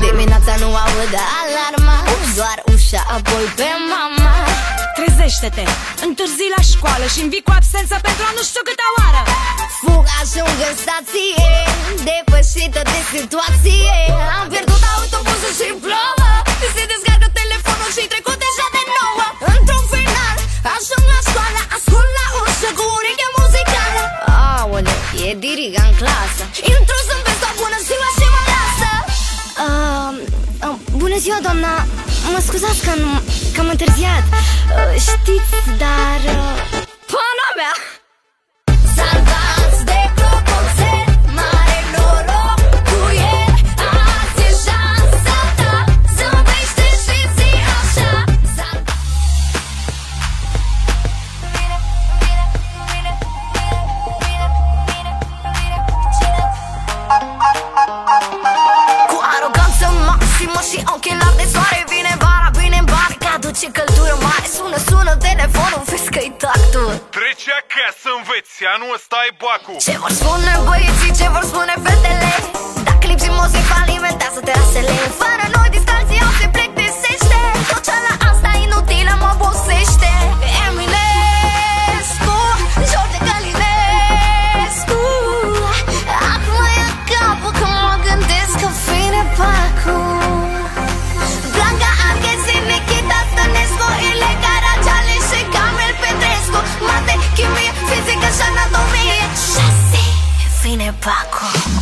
Dimineața nu aud alarma Doar ușa, apoi pe mama Trezește-te! Întârzi la școală și vii cu absență pentru a nu știu câta oară! Fug, ajung în stație Depășită de situație Am pierdut autobuzul și e diriga în clasă. Intru să vezi o bună ziua și mă lasă. Uh, uh, Bună ziua, doamna. Mă scuzați că, am- că am întârziat. Uh, Știți, dar... Uh, telefonul, vezi că-i tactul. Trece acasă, înveți, anul ăsta e bacul. Ce vor spune băieții, ce vor spune fetele? Dacă lipsim o zi alimentează terasele Fără 发狂。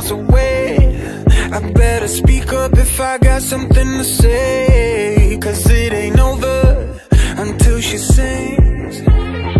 miles away. I better speak up if I got something to say. Cause it ain't over until she sings.